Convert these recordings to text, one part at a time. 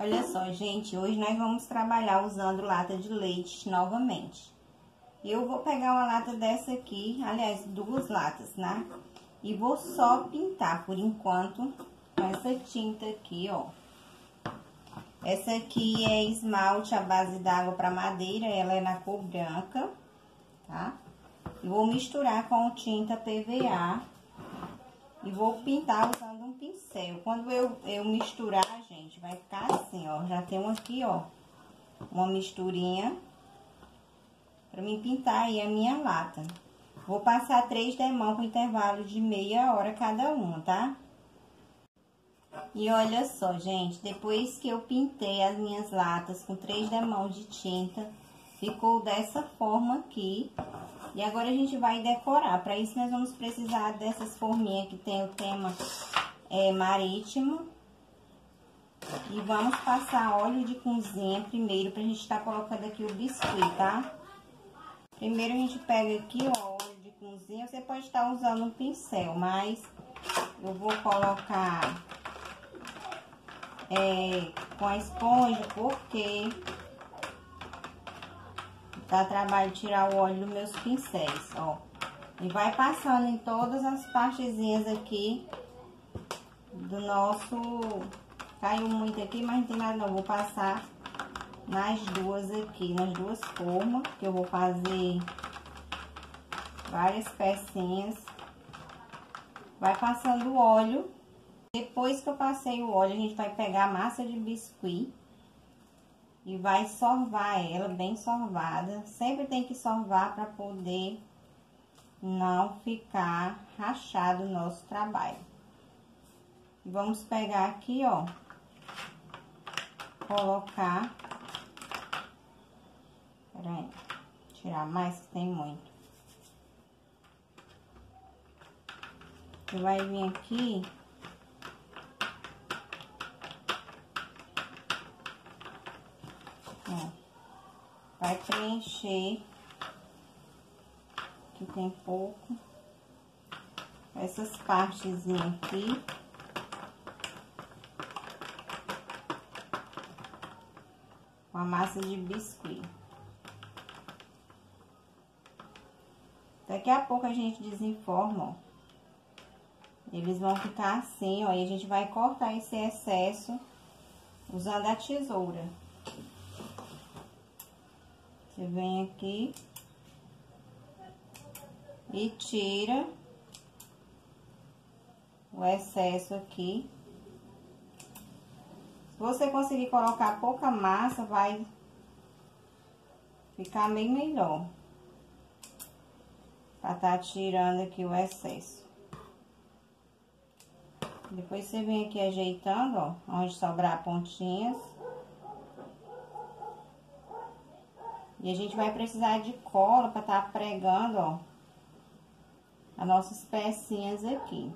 Olha só, gente, hoje nós vamos trabalhar usando lata de leite novamente. Eu vou pegar uma lata dessa aqui, aliás, duas latas, né? E vou só pintar, por enquanto, com essa tinta aqui, ó. Essa aqui é esmalte à base d'água para madeira, ela é na cor branca, tá? E vou misturar com tinta PVA e vou pintar usando um pincel. Quando eu, eu misturar, gente, vai ficar assim, ó. Já tenho aqui, ó, uma misturinha pra mim pintar aí a minha lata. Vou passar três demão com intervalo de meia hora cada uma, tá? E olha só, gente, depois que eu pintei as minhas latas com três demãos de tinta, ficou dessa forma aqui. E agora a gente vai decorar. Para isso, nós vamos precisar dessas forminhas que tem o tema é, marítimo. E vamos passar óleo de cozinha primeiro, pra gente estar tá colocando aqui o biscuit, tá? Primeiro a gente pega aqui, ó, óleo de cozinha. Você pode estar tá usando um pincel, mas eu vou colocar é, com a esponja, porque Dá trabalho tirar o óleo dos meus pincéis, ó. E vai passando em todas as partezinhas aqui do nosso... Caiu muito aqui, mas não tem nada não. Vou passar nas duas aqui, nas duas formas, que eu vou fazer várias pecinhas. Vai passando o óleo. Depois que eu passei o óleo, a gente vai pegar a massa de biscuit e vai sorvar ela bem sorvada. Sempre tem que sorvar para poder não ficar rachado o nosso trabalho. Vamos pegar aqui, ó, colocar, peraí, tirar mais que tem muito. Você vai vir aqui Ó, vai preencher. Aqui tem pouco. Essas partezinhas aqui. Com a massa de biscuit. Daqui a pouco a gente desenforma, ó. Eles vão ficar assim, ó. E a gente vai cortar esse excesso usando a tesoura. Você vem aqui e tira o excesso aqui. Se você conseguir colocar pouca massa, vai ficar bem melhor. Pra tá tirando aqui o excesso. Depois você vem aqui ajeitando, ó, onde sobrar pontinhas. E a gente vai precisar de cola para estar tá pregando, ó, as nossas pecinhas aqui.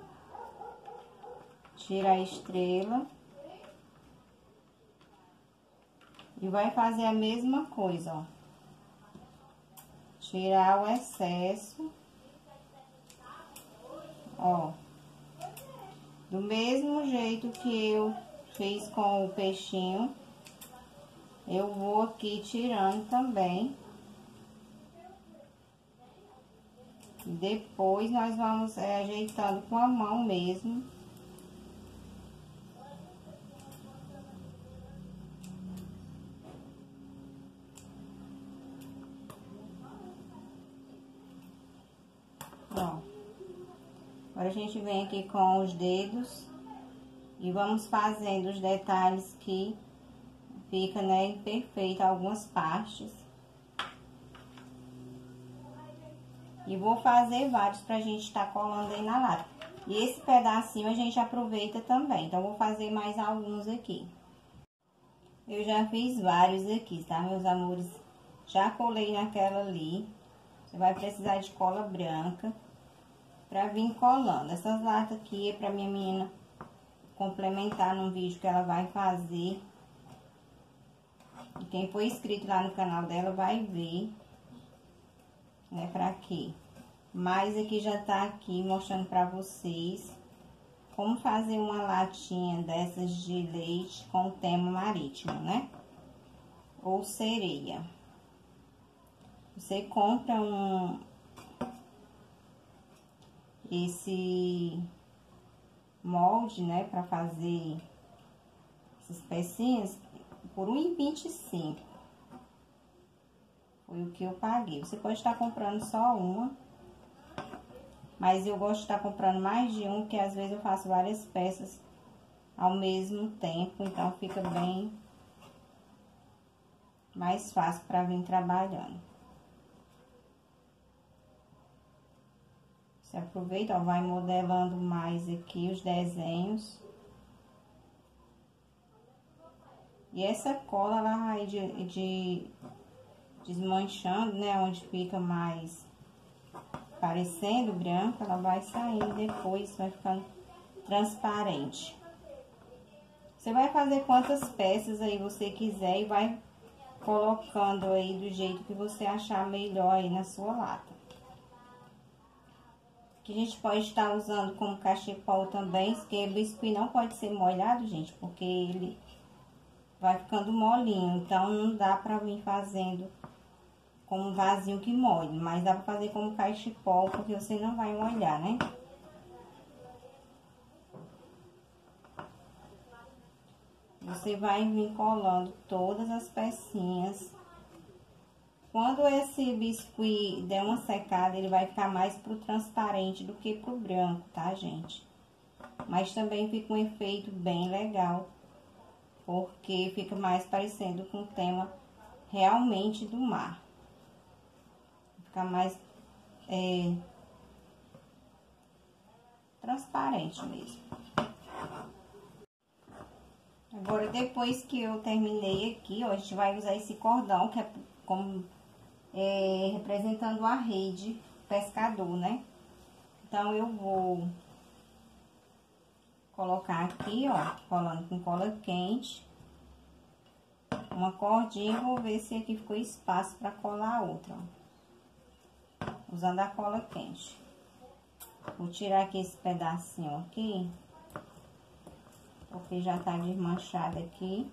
Tira a estrela. E vai fazer a mesma coisa, ó. Tirar o excesso. Ó. Do mesmo jeito que eu fiz com o peixinho eu vou aqui tirando também. Depois, nós vamos é, ajeitando com a mão mesmo. Ó. Agora, a gente vem aqui com os dedos e vamos fazendo os detalhes que fica, né, algumas partes. E vou fazer vários pra gente estar tá colando aí na lata. E esse pedacinho a gente aproveita também, então vou fazer mais alguns aqui. Eu já fiz vários aqui, tá, meus amores? Já colei naquela ali. Você vai precisar de cola branca pra vir colando. Essas latas aqui é pra minha menina complementar num vídeo que ela vai fazer quem for inscrito lá no canal dela vai ver, né, pra quê. Mas aqui já tá aqui mostrando pra vocês como fazer uma latinha dessas de leite com tema marítimo, né? Ou sereia. Você compra um... Esse molde, né, pra fazer essas pecinhas por R$1,25. Foi o que eu paguei. Você pode estar comprando só uma mas eu gosto de estar comprando mais de um, porque às vezes eu faço várias peças ao mesmo tempo, então fica bem mais fácil para vir trabalhando. Você aproveita, ó, vai modelando mais aqui os desenhos. E essa cola, ela vai de, de desmanchando, né, onde fica mais parecendo branca, ela vai saindo depois, vai ficando transparente. Você vai fazer quantas peças aí você quiser e vai colocando aí do jeito que você achar melhor aí na sua lata. Que a gente pode estar usando como cachepol também, porque o biscuit não pode ser molhado, gente, porque ele vai ficando molinho, então não dá pra vir fazendo com um vasinho que molhe, mas dá pra fazer como cachepol, porque você não vai molhar, né? Você vai vir colando todas as pecinhas. Quando esse biscuit der uma secada, ele vai ficar mais pro transparente do que pro branco, tá, gente? Mas também fica um efeito bem legal, porque fica mais parecendo com o tema realmente do mar ficar mais é, transparente mesmo. Agora, depois que eu terminei aqui, ó, a gente vai usar esse cordão, que é como é, representando a rede pescador, né? Então, eu vou colocar aqui, ó, colando com cola quente, uma cordinha, vou ver se aqui ficou espaço para colar a outra, ó usando a cola quente. Vou tirar aqui esse pedacinho aqui, porque já tá desmanchado aqui.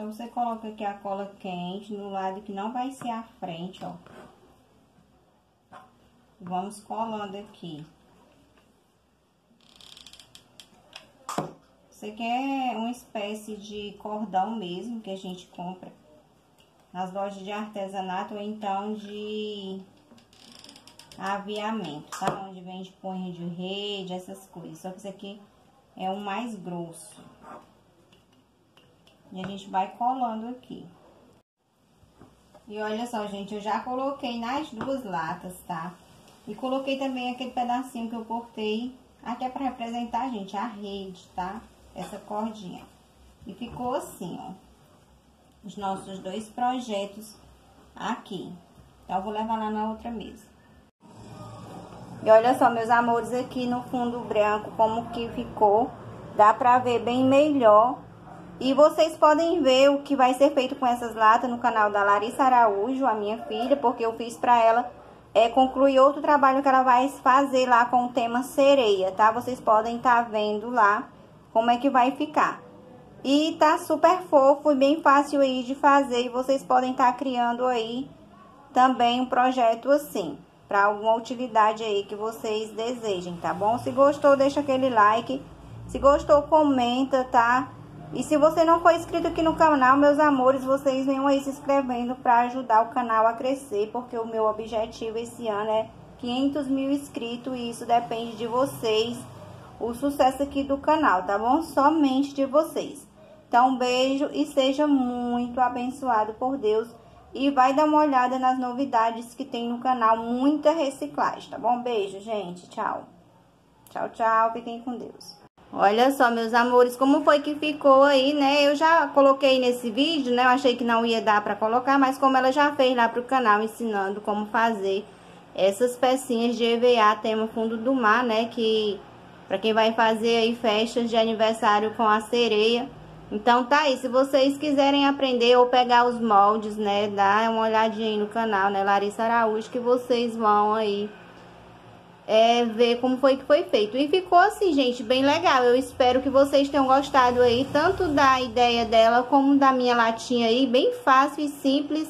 Então, você coloca aqui a cola quente no lado que não vai ser a frente, ó. Vamos colando aqui. Você quer uma espécie de cordão mesmo que a gente compra nas lojas de artesanato ou então de aviamento, tá? Onde vende punho de rede, essas coisas. Só que esse aqui é o mais grosso. E a gente vai colando aqui. E olha só, gente, eu já coloquei nas duas latas, tá? E coloquei também aquele pedacinho que eu cortei, aqui é pra representar, gente, a rede, tá? essa cordinha. E ficou assim, ó, os nossos dois projetos aqui. Então, eu vou levar lá na outra mesa. E olha só, meus amores, aqui no fundo branco, como que ficou. Dá pra ver bem melhor. E vocês podem ver o que vai ser feito com essas latas no canal da Larissa Araújo, a minha filha, porque eu fiz pra ela é, concluir outro trabalho que ela vai fazer lá com o tema sereia, tá? Vocês podem estar tá vendo lá como é que vai ficar. E tá super fofo e bem fácil aí de fazer. E vocês podem estar tá criando aí também um projeto assim. Para alguma utilidade aí que vocês desejem, tá bom? Se gostou, deixa aquele like. Se gostou, comenta, tá? E se você não for inscrito aqui no canal, meus amores, vocês venham aí se inscrevendo para ajudar o canal a crescer. Porque o meu objetivo esse ano é 500 mil inscritos e isso depende de vocês o sucesso aqui do canal, tá bom? Somente de vocês. Então, um beijo e seja muito abençoado por Deus. E vai dar uma olhada nas novidades que tem no canal, muita reciclagem, tá bom? Beijo, gente. Tchau. Tchau, tchau. Fiquem com Deus. Olha só, meus amores, como foi que ficou aí, né? Eu já coloquei nesse vídeo, né? Eu achei que não ia dar pra colocar, mas como ela já fez lá pro canal ensinando como fazer essas pecinhas de EVA tema fundo do mar, né? Que para quem vai fazer aí festas de aniversário com a sereia, Então tá aí, se vocês quiserem aprender ou pegar os moldes, né, dá uma olhadinha aí no canal, né, Larissa Araújo, que vocês vão aí é, ver como foi que foi feito. E ficou assim, gente, bem legal. Eu espero que vocês tenham gostado aí, tanto da ideia dela como da minha latinha aí, bem fácil e simples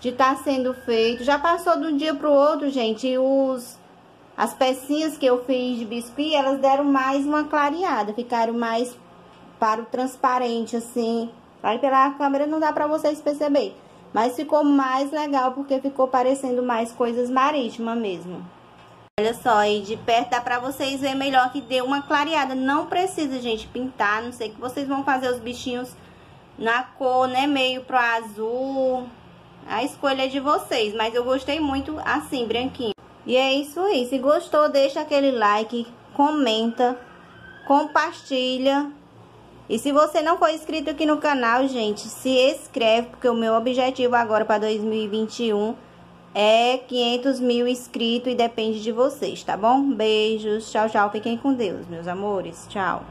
de estar tá sendo feito. Já passou de um dia pro outro, gente, os... As pecinhas que eu fiz de biscuit, elas deram mais uma clareada, ficaram mais para o transparente, assim. Aí pela câmera não dá pra vocês perceber. Mas ficou mais legal porque ficou parecendo mais coisas marítimas mesmo. Olha só, aí de perto dá pra vocês verem melhor que deu uma clareada. Não precisa, gente, pintar. Não sei que vocês vão fazer os bichinhos na cor, né, meio pro azul. A escolha é de vocês, mas eu gostei muito assim, branquinho. E é isso aí. Se gostou, deixa aquele like, comenta, compartilha e se você não for inscrito aqui no canal, gente, se inscreve, porque o meu objetivo agora para 2021 é 500 mil inscritos e depende de vocês, tá bom? Beijos, tchau, tchau, fiquem com Deus, meus amores, tchau.